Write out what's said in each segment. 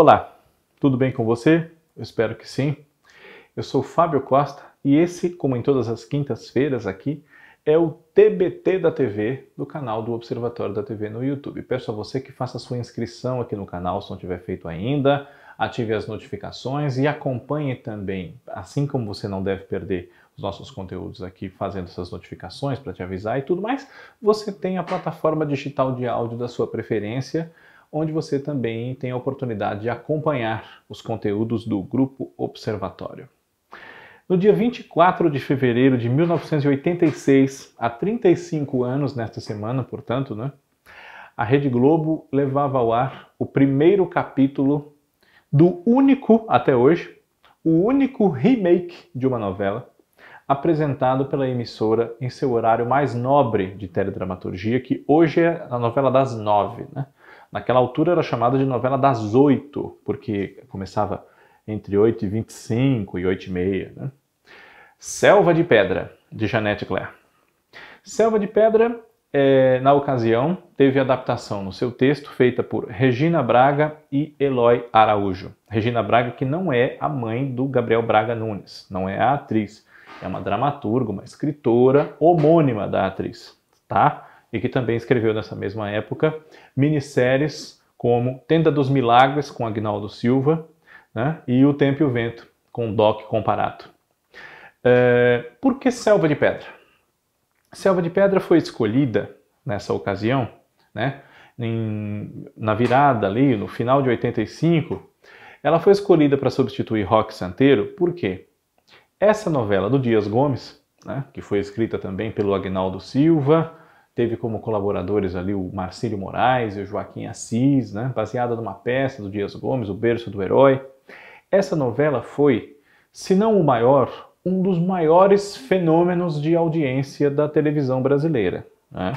Olá, tudo bem com você? Eu espero que sim. Eu sou Fábio Costa e esse, como em todas as quintas-feiras aqui, é o TBT da TV do canal do Observatório da TV no YouTube. Peço a você que faça sua inscrição aqui no canal se não tiver feito ainda, ative as notificações e acompanhe também, assim como você não deve perder os nossos conteúdos aqui fazendo essas notificações para te avisar e tudo mais, você tem a plataforma digital de áudio da sua preferência onde você também tem a oportunidade de acompanhar os conteúdos do Grupo Observatório. No dia 24 de fevereiro de 1986, há 35 anos nesta semana, portanto, né, a Rede Globo levava ao ar o primeiro capítulo do único, até hoje, o único remake de uma novela apresentado pela emissora em seu horário mais nobre de teledramaturgia, que hoje é a novela das nove. Né? Naquela altura era chamada de novela das oito, porque começava entre 8 e 25 e 8 e meia. Né? Selva de Pedra, de Janete Claire. Selva de Pedra, é, na ocasião, teve adaptação no seu texto feita por Regina Braga e Eloy Araújo. Regina Braga, que não é a mãe do Gabriel Braga Nunes, não é a atriz, é uma dramaturga, uma escritora homônima da atriz, tá? E que também escreveu nessa mesma época minisséries como Tenda dos Milagres, com Agnaldo Silva, né, e O Tempo e o Vento, com Doc Comparato. É, por que Selva de Pedra? Selva de Pedra foi escolhida nessa ocasião, né, em, na virada ali, no final de 85, ela foi escolhida para substituir Rock Santeiro, por quê? Essa novela do Dias Gomes, né, que foi escrita também pelo Agnaldo Silva, teve como colaboradores ali o Marcílio Moraes e o Joaquim Assis, né, baseada numa peça do Dias Gomes, O Berço do Herói. Essa novela foi, se não o maior, um dos maiores fenômenos de audiência da televisão brasileira. Né?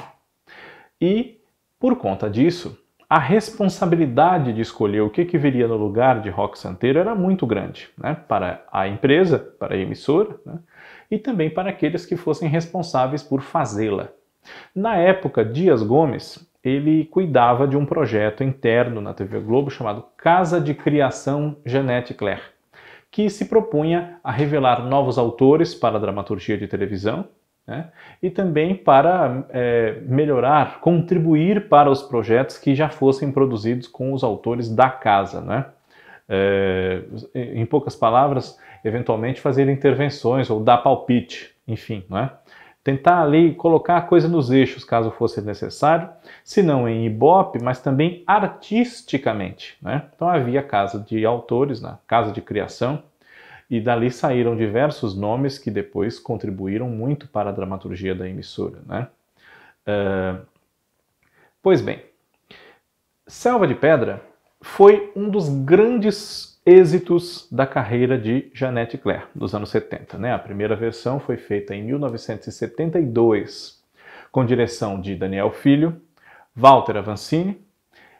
E, por conta disso, a responsabilidade de escolher o que, que viria no lugar de Rock Santeiro era muito grande, né? para a empresa, para a emissora, né? e também para aqueles que fossem responsáveis por fazê-la. Na época, Dias Gomes ele cuidava de um projeto interno na TV Globo chamado Casa de Criação Jeanette Claire, que se propunha a revelar novos autores para a dramaturgia de televisão né, e também para é, melhorar, contribuir para os projetos que já fossem produzidos com os autores da casa. Né? É, em poucas palavras, eventualmente fazer intervenções ou dar palpite, enfim, não é? Tentar ali colocar a coisa nos eixos, caso fosse necessário, se não em ibope, mas também artisticamente. Né? Então havia casa de autores, na casa de criação, e dali saíram diversos nomes que depois contribuíram muito para a dramaturgia da emissora. Né? Uh, pois bem, Selva de Pedra foi um dos grandes êxitos da carreira de Jeanette Claire, dos anos 70. Né? A primeira versão foi feita em 1972, com direção de Daniel Filho, Walter Avancini,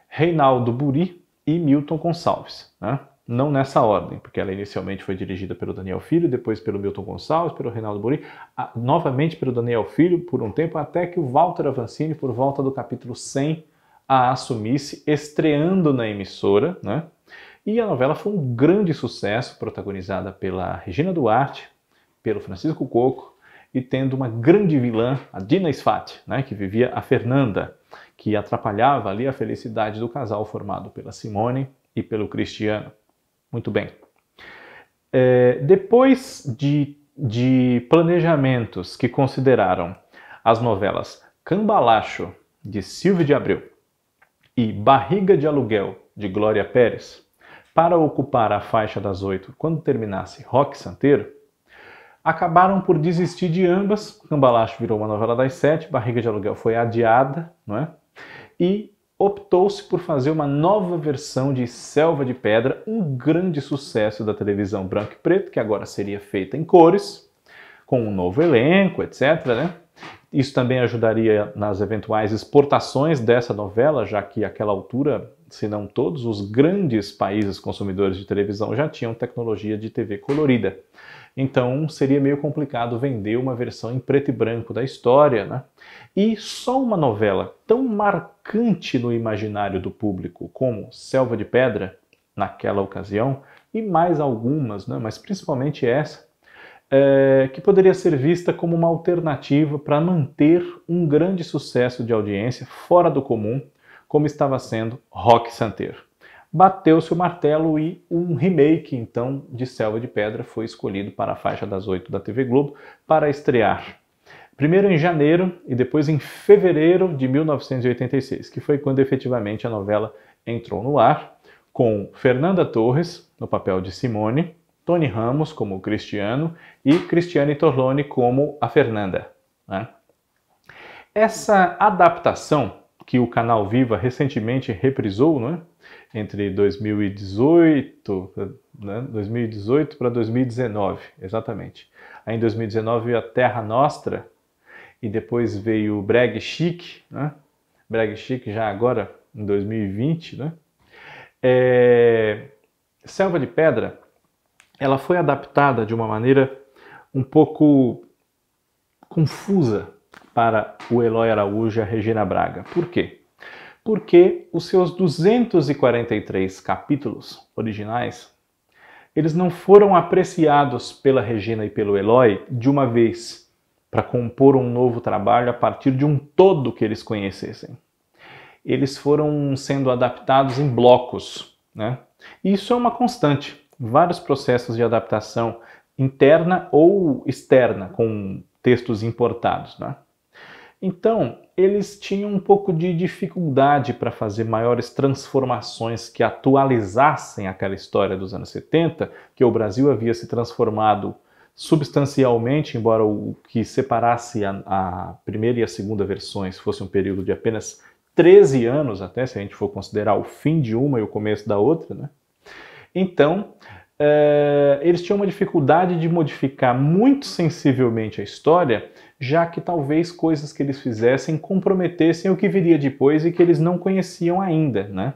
Reinaldo Buri e Milton Gonçalves. Né? Não nessa ordem, porque ela inicialmente foi dirigida pelo Daniel Filho, depois pelo Milton Gonçalves, pelo Reinaldo Buri, novamente pelo Daniel Filho por um tempo, até que o Walter Avancini, por volta do capítulo 100, a assumisse, estreando na emissora, né? E a novela foi um grande sucesso, protagonizada pela Regina Duarte, pelo Francisco Coco e tendo uma grande vilã, a Dina Sfat, né, que vivia a Fernanda, que atrapalhava ali a felicidade do casal formado pela Simone e pelo Cristiano. Muito bem. É, depois de, de planejamentos que consideraram as novelas Cambalacho, de Silvio de Abreu, e Barriga de Aluguel, de Glória Pérez, para ocupar a faixa das oito quando terminasse Rock Santeiro, acabaram por desistir de ambas. Cambalacho virou uma novela das sete, Barriga de Aluguel foi adiada, não é? E optou-se por fazer uma nova versão de Selva de Pedra, um grande sucesso da televisão branco e preto, que agora seria feita em cores, com um novo elenco, etc. Né? Isso também ajudaria nas eventuais exportações dessa novela, já que àquela altura se não todos, os grandes países consumidores de televisão já tinham tecnologia de TV colorida. Então seria meio complicado vender uma versão em preto e branco da história, né? E só uma novela tão marcante no imaginário do público como Selva de Pedra naquela ocasião, e mais algumas, né, mas principalmente essa, é, que poderia ser vista como uma alternativa para manter um grande sucesso de audiência fora do comum, como estava sendo Rock Santeiro. Bateu-se o martelo e um remake, então, de Selva de Pedra foi escolhido para a faixa das oito da TV Globo para estrear. Primeiro em janeiro e depois em fevereiro de 1986, que foi quando efetivamente a novela entrou no ar, com Fernanda Torres no papel de Simone, Tony Ramos como Cristiano e Cristiane Torlone como a Fernanda. Né? Essa adaptação que o canal Viva recentemente reprisou, né? entre 2018, né? 2018 para 2019, exatamente. Aí em 2019 veio a Terra Nostra e depois veio o Breg Chic, né? Breg Chic já agora em 2020, né? É... Selva de Pedra, ela foi adaptada de uma maneira um pouco confusa para o Eloy Araújo e a Regina Braga. Por quê? Porque os seus 243 capítulos originais, eles não foram apreciados pela Regina e pelo Eloy de uma vez para compor um novo trabalho a partir de um todo que eles conhecessem. Eles foram sendo adaptados em blocos, né? E isso é uma constante. Vários processos de adaptação interna ou externa com textos importados, né? Então, eles tinham um pouco de dificuldade para fazer maiores transformações que atualizassem aquela história dos anos 70, que o Brasil havia se transformado substancialmente, embora o que separasse a, a, primeira e a segunda versões fosse um período de apenas 13 anos, até se a gente for considerar o fim de uma e o começo da outra, né? Então, é, eles tinham uma dificuldade de modificar muito sensivelmente a história já que talvez coisas que eles fizessem comprometessem o que viria depois e que eles não conheciam ainda, né?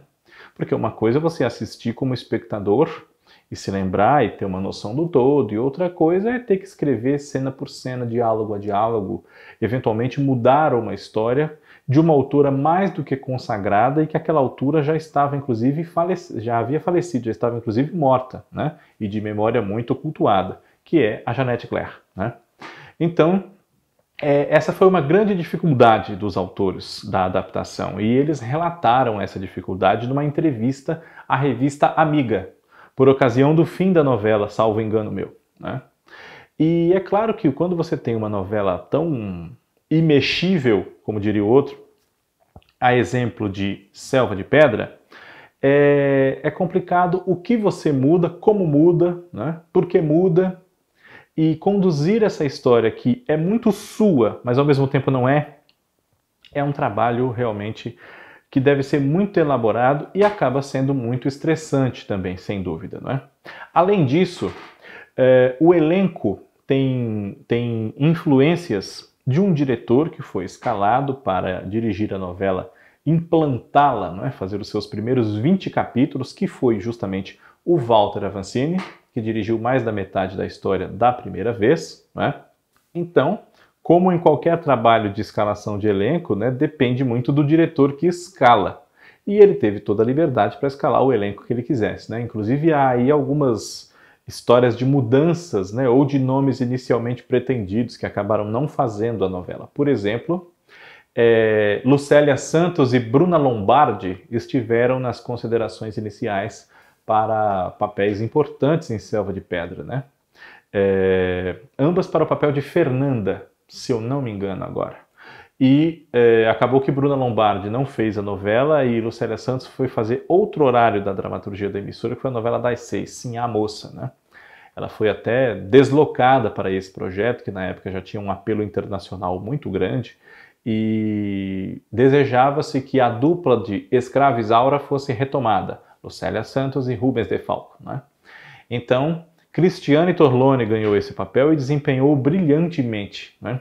Porque uma coisa é você assistir como espectador e se lembrar e ter uma noção do todo, e outra coisa é ter que escrever cena por cena, diálogo a diálogo, eventualmente mudar uma história de uma autora mais do que consagrada e que aquela autora já estava inclusive já havia falecido, já estava inclusive morta, né? E de memória muito cultuada, que é a Janete Claire, né? Então, é, essa foi uma grande dificuldade dos autores da adaptação e eles relataram essa dificuldade numa entrevista à revista Amiga, por ocasião do fim da novela, salvo engano meu. Né? E é claro que quando você tem uma novela tão imexível, como diria o outro, a exemplo de Selva de Pedra, é, é complicado o que você muda, como muda, né? por que muda, e conduzir essa história que é muito sua, mas ao mesmo tempo não é, é um trabalho realmente que deve ser muito elaborado e acaba sendo muito estressante também, sem dúvida. Não é? Além disso, é, o elenco tem, tem influências de um diretor que foi escalado para dirigir a novela, implantá-la, não é? fazer os seus primeiros 20 capítulos, que foi justamente o Walter Avancini, que dirigiu mais da metade da história da primeira vez. Né? Então, como em qualquer trabalho de escalação de elenco, né, depende muito do diretor que escala. E ele teve toda a liberdade para escalar o elenco que ele quisesse. Né? Inclusive, há aí algumas histórias de mudanças né, ou de nomes inicialmente pretendidos que acabaram não fazendo a novela. Por exemplo, é, Lucélia Santos e Bruna Lombardi estiveram nas considerações iniciais para papéis importantes em Selva de Pedra, né? É, ambas para o papel de Fernanda, se eu não me engano agora. E é, acabou que Bruna Lombardi não fez a novela e Lucélia Santos foi fazer outro horário da dramaturgia da emissora, que foi a novela das seis, Sim, a Moça, né? Ela foi até deslocada para esse projeto, que na época já tinha um apelo internacional muito grande, e desejava-se que a dupla de Escrava Isaura fosse retomada. Lucélia Santos e Rubens de Falco. Né? Então, Cristiane Torlone ganhou esse papel e desempenhou brilhantemente. Né?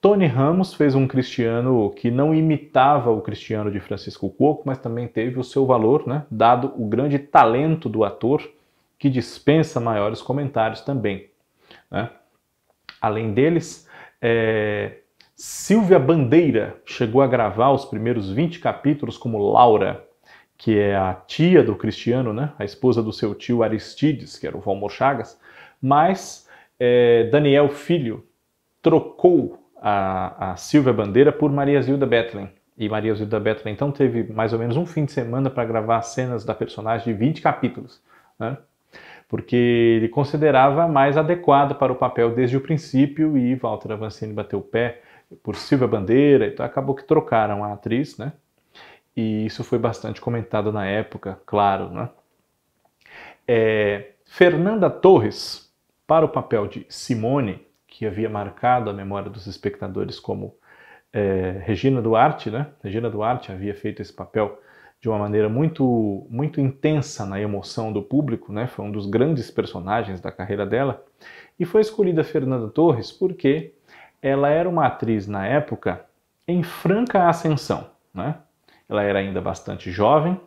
Tony Ramos fez um Cristiano que não imitava o Cristiano de Francisco Cuoco, mas também teve o seu valor, né? dado o grande talento do ator, que dispensa maiores comentários também. Né? Além deles, é... Silvia Bandeira chegou a gravar os primeiros 20 capítulos como Laura, que é a tia do Cristiano, né? a esposa do seu tio Aristides, que era o Valmor Chagas, mas é, Daniel Filho trocou a, a Silvia Bandeira por Maria Zilda Bethlen. E Maria Zilda Bethlen então teve mais ou menos um fim de semana para gravar cenas da personagem de 20 capítulos. Né? porque ele considerava mais adequado para o papel desde o princípio e Walter Avancini bateu o pé por Silvia Bandeira, então acabou que trocaram a atriz, né? E isso foi bastante comentado na época, claro, né? É, Fernanda Torres, para o papel de Simone, que havia marcado a memória dos espectadores como é, Regina Duarte, né? Regina Duarte havia feito esse papel de uma maneira muito, muito intensa na emoção do público, né? foi um dos grandes personagens da carreira dela. E foi escolhida Fernanda Torres porque ela era uma atriz na época em franca ascensão. Né? Ela era ainda bastante jovem,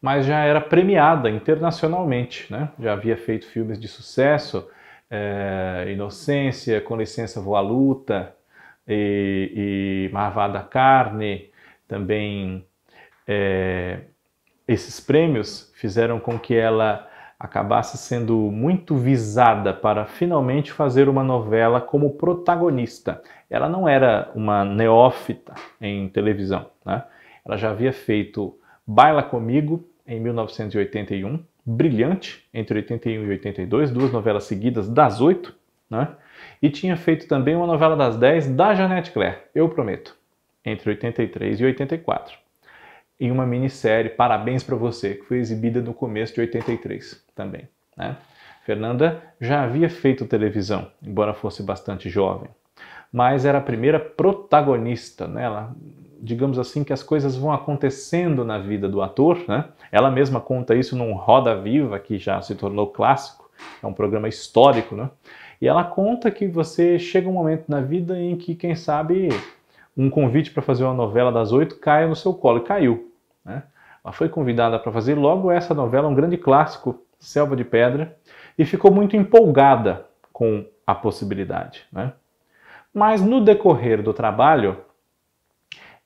mas já era premiada internacionalmente. Né? Já havia feito filmes de sucesso, é, Inocência, Com Licença Vou à Luta, e, e Marvada Carne, também é, esses prêmios fizeram com que ela acabasse sendo muito visada para finalmente fazer uma novela como protagonista. Ela não era uma neófita em televisão, né? Ela já havia feito Baila Comigo em 1981, Brilhante entre 81 e 82, duas novelas seguidas das oito, né? E tinha feito também uma novela das dez da Janete Claire, Eu Prometo, entre 83 e 84 em uma minissérie Parabéns para Você, que foi exibida no começo de 83 também. Né? Fernanda já havia feito televisão, embora fosse bastante jovem, mas era a primeira protagonista. Né? Ela, digamos assim, que as coisas vão acontecendo na vida do ator. Né? Ela mesma conta isso num Roda Viva, que já se tornou clássico, é um programa histórico. Né? E ela conta que você chega um momento na vida em que, quem sabe, um convite para fazer uma novela das oito cai no seu colo. E caiu. Né? Ela foi convidada para fazer logo essa novela, um grande clássico, Selva de Pedra, e ficou muito empolgada com a possibilidade. Né? Mas no decorrer do trabalho,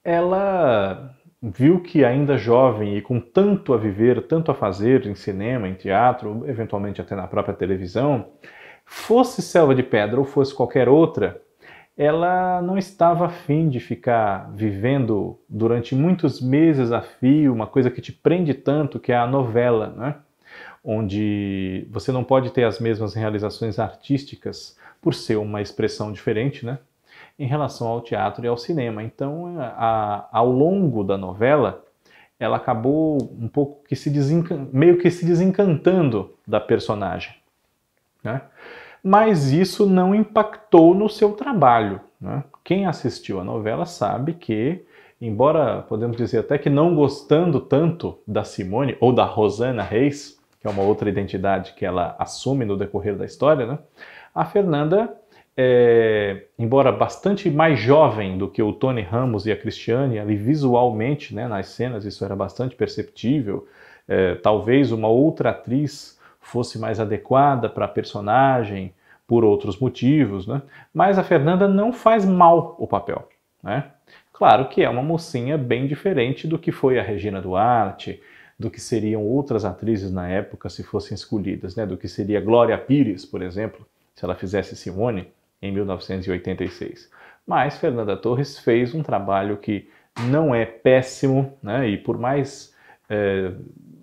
ela viu que ainda jovem e com tanto a viver, tanto a fazer em cinema, em teatro, eventualmente até na própria televisão, fosse Selva de Pedra ou fosse qualquer outra, ela não estava afim de ficar vivendo durante muitos meses a fio uma coisa que te prende tanto, que é a novela, né? onde você não pode ter as mesmas realizações artísticas por ser uma expressão diferente, né? Em relação ao teatro e ao cinema. Então, a, ao longo da novela, ela acabou um pouco que se meio que se desencantando da personagem. Né? mas isso não impactou no seu trabalho. Né? Quem assistiu a novela sabe que, embora podemos dizer até que não gostando tanto da Simone ou da Rosana Reis, que é uma outra identidade que ela assume no decorrer da história, né? a Fernanda, é, embora bastante mais jovem do que o Tony Ramos e a Cristiane, ali visualmente né, nas cenas isso era bastante perceptível, é, talvez uma outra atriz fosse mais adequada para a personagem por outros motivos, né? mas a Fernanda não faz mal o papel. Né? Claro que é uma mocinha bem diferente do que foi a Regina Duarte, do que seriam outras atrizes na época se fossem escolhidas, né? do que seria Glória Pires, por exemplo, se ela fizesse Simone em 1986. Mas Fernanda Torres fez um trabalho que não é péssimo, né? e por mais é,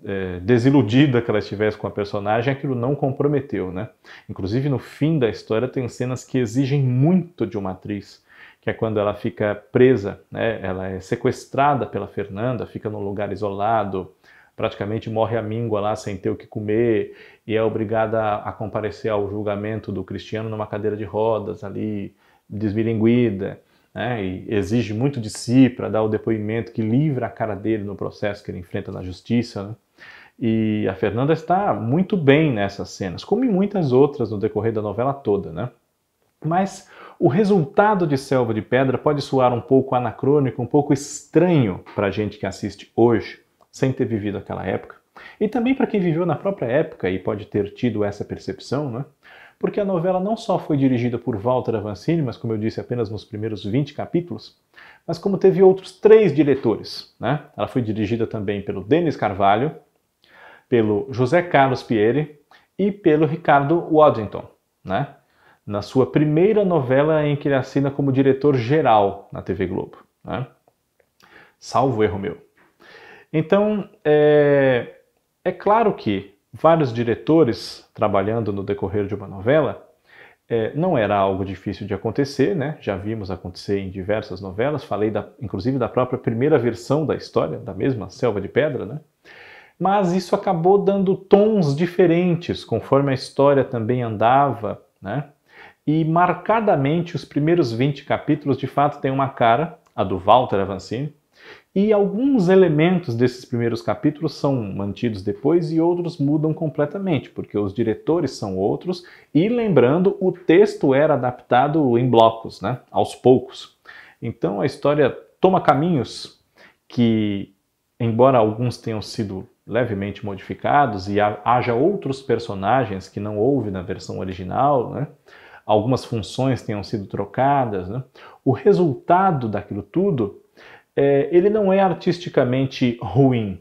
é, desiludida que ela estivesse com a personagem, aquilo não comprometeu, né? Inclusive no fim da história tem cenas que exigem muito de uma atriz, que é quando ela fica presa, né? Ela é sequestrada pela Fernanda, fica num lugar isolado, praticamente morre a míngua lá sem ter o que comer e é obrigada a comparecer ao julgamento do Cristiano numa cadeira de rodas ali, desmilinguida. Né, e exige muito de si para dar o depoimento que livra a cara dele no processo que ele enfrenta na justiça. Né? E a Fernanda está muito bem nessas cenas, como em muitas outras no decorrer da novela toda, né? Mas o resultado de Selva de Pedra pode soar um pouco anacrônico, um pouco estranho para a gente que assiste hoje, sem ter vivido aquela época. E também para quem viveu na própria época e pode ter tido essa percepção, né? porque a novela não só foi dirigida por Walter Avancini, mas como eu disse, apenas nos primeiros 20 capítulos, mas como teve outros três diretores. Né? Ela foi dirigida também pelo Denis Carvalho, pelo José Carlos Pieri e pelo Ricardo Waddington, né? na sua primeira novela em que ele assina como diretor geral na TV Globo. Né? Salvo erro meu. Então, é, é claro que vários diretores trabalhando no decorrer de uma novela é, não era algo difícil de acontecer, né? Já vimos acontecer em diversas novelas. Falei, da, inclusive, da própria primeira versão da história, da mesma Selva de Pedra, né? Mas isso acabou dando tons diferentes conforme a história também andava, né? E marcadamente os primeiros 20 capítulos de fato têm uma cara, a do Walter Avancini, e alguns elementos desses primeiros capítulos são mantidos depois e outros mudam completamente, porque os diretores são outros. E lembrando, o texto era adaptado em blocos, né, aos poucos. Então a história toma caminhos que, embora alguns tenham sido levemente modificados e haja outros personagens que não houve na versão original, né, algumas funções tenham sido trocadas, né, o resultado daquilo tudo é, ele não é artisticamente ruim,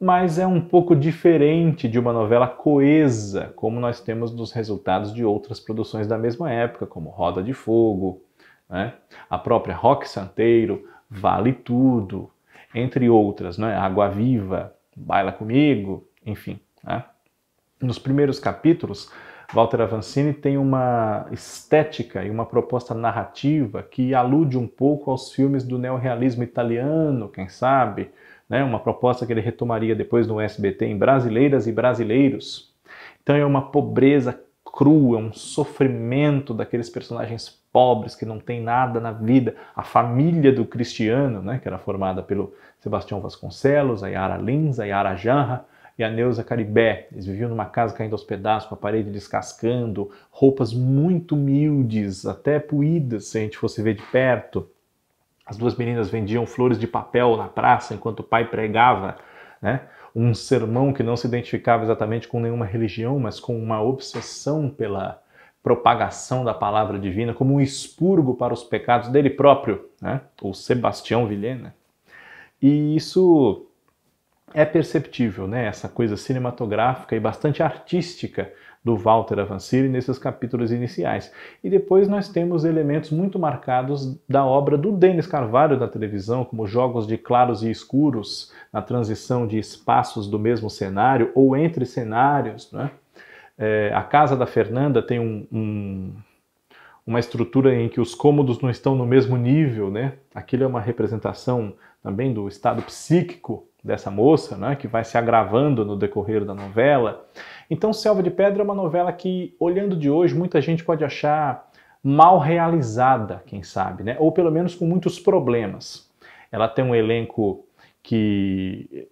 mas é um pouco diferente de uma novela coesa, como nós temos nos resultados de outras produções da mesma época, como Roda de Fogo, né? a própria Rock Santeiro, Vale Tudo, entre outras, né? Água Viva, Baila Comigo, enfim. Né? Nos primeiros capítulos, Walter Avancini tem uma estética e uma proposta narrativa que alude um pouco aos filmes do neorrealismo italiano, quem sabe, né? uma proposta que ele retomaria depois no SBT em Brasileiras e Brasileiros. Então é uma pobreza crua, um sofrimento daqueles personagens pobres que não tem nada na vida. A família do Cristiano, né, que era formada pelo Sebastião Vasconcelos, a Yara Lins, a Yara Janra, e a Neuza Caribé. Eles viviam numa casa caindo aos pedaços, com a parede descascando, roupas muito humildes, até puídas, se a gente fosse ver de perto. As duas meninas vendiam flores de papel na praça enquanto o pai pregava, né? Um sermão que não se identificava exatamente com nenhuma religião, mas com uma obsessão pela propagação da palavra divina, como um expurgo para os pecados dele próprio, né? O Sebastião Vilhena. E isso é perceptível, né, essa coisa cinematográfica e bastante artística do Walter Avancini nesses capítulos iniciais. E depois nós temos elementos muito marcados da obra do Denis Carvalho da televisão, como jogos de claros e escuros na transição de espaços do mesmo cenário ou entre cenários. Né? É, a Casa da Fernanda tem um, um, uma estrutura em que os cômodos não estão no mesmo nível. Né? Aquilo é uma representação também do estado psíquico dessa moça, né, que vai se agravando no decorrer da novela. Então, Selva de Pedra é uma novela que, olhando de hoje, muita gente pode achar mal realizada, quem sabe, né? ou pelo menos com muitos problemas. Ela tem um elenco que,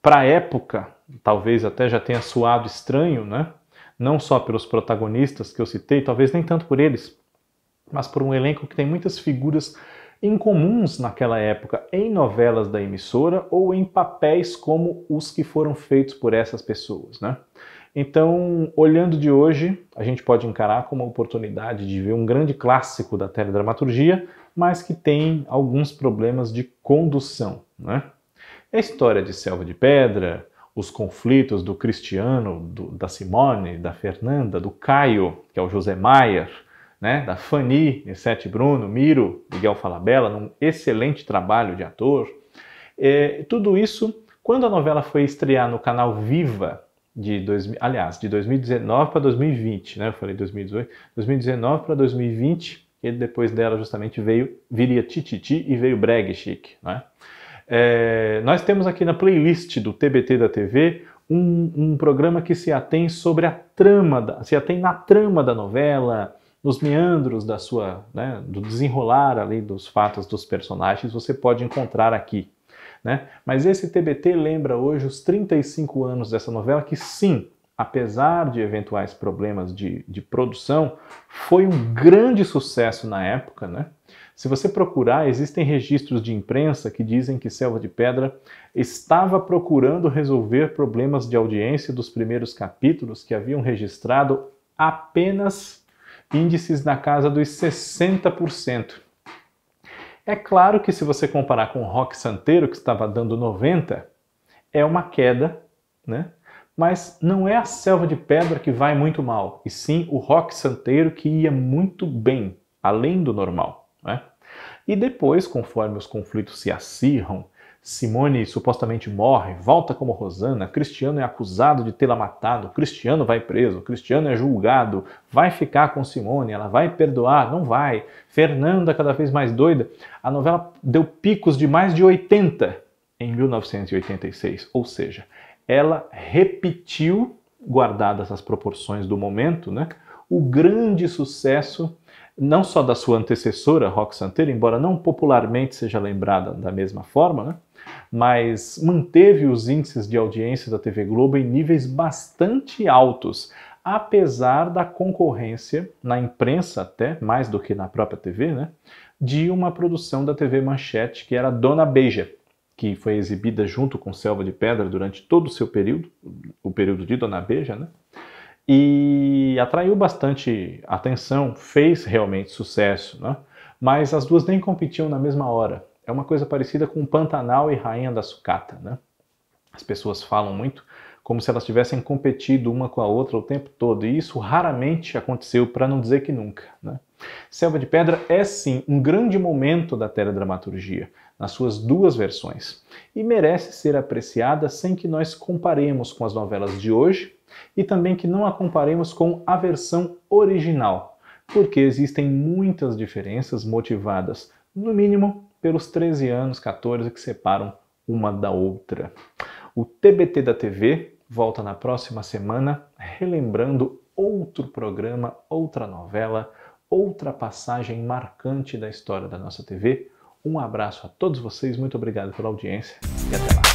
para a época, talvez até já tenha soado estranho, né? não só pelos protagonistas que eu citei, talvez nem tanto por eles, mas por um elenco que tem muitas figuras incomuns naquela época em novelas da emissora ou em papéis como os que foram feitos por essas pessoas, né? Então, olhando de hoje, a gente pode encarar como uma oportunidade de ver um grande clássico da teledramaturgia, mas que tem alguns problemas de condução, né? A história de Selva de Pedra, os conflitos do Cristiano, do, da Simone, da Fernanda, do Caio, que é o José Maier, né, da Fanny, Sete Bruno, Miro, Miguel Falabella, num excelente trabalho de ator. É, tudo isso, quando a novela foi estrear no canal Viva, de dois, aliás, de 2019 para 2020, né, eu falei 2018, 2019 para 2020, e depois dela justamente veio, viria Tititi e veio Breg Chic, né? É, nós temos aqui na playlist do TBT da TV um, um, programa que se atém sobre a trama, da, se atém na trama da novela, nos meandros da sua, né, do desenrolar ali dos fatos dos personagens, você pode encontrar aqui. Né? Mas esse TBT lembra hoje os 35 anos dessa novela, que sim, apesar de eventuais problemas de, de produção, foi um grande sucesso na época. Né? Se você procurar, existem registros de imprensa que dizem que Selva de Pedra estava procurando resolver problemas de audiência dos primeiros capítulos que haviam registrado apenas índices na casa dos 60%. É claro que se você comparar com o rock santeiro, que estava dando 90, é uma queda, né? Mas não é a selva de pedra que vai muito mal, e sim o rock santeiro que ia muito bem, além do normal. Né? E depois, conforme os conflitos se acirram, Simone supostamente morre, volta como Rosana, Cristiano é acusado de tê-la matado, Cristiano vai preso, Cristiano é julgado, vai ficar com Simone, ela vai perdoar, não vai. Fernanda cada vez mais doida. A novela deu picos de mais de 80 em 1986, ou seja, ela repetiu, guardadas as proporções do momento, né, o grande sucesso não só da sua antecessora, Rock Santeiro, embora não popularmente seja lembrada da mesma forma, né? mas manteve os índices de audiência da TV Globo em níveis bastante altos, apesar da concorrência na imprensa até, mais do que na própria TV, né? de uma produção da TV Manchete que era Dona Beija, que foi exibida junto com Selva de Pedra durante todo o seu período, o período de Dona Beija, né? E atraiu bastante atenção, fez realmente sucesso, né? mas as duas nem competiam na mesma hora. É uma coisa parecida com Pantanal e Rainha da Sucata. Né? As pessoas falam muito como se elas tivessem competido uma com a outra o tempo todo, e isso raramente aconteceu, para não dizer que nunca. Né? Selva de Pedra é sim um grande momento da teledramaturgia, nas suas duas versões, e merece ser apreciada sem que nós comparemos com as novelas de hoje e também que não a comparemos com a versão original, porque existem muitas diferenças motivadas, no mínimo, pelos 13 anos, 14 que separam uma da outra. O TBT da TV volta na próxima semana, relembrando outro programa, outra novela, outra passagem marcante da história da nossa TV. Um abraço a todos vocês, muito obrigado pela audiência e até lá.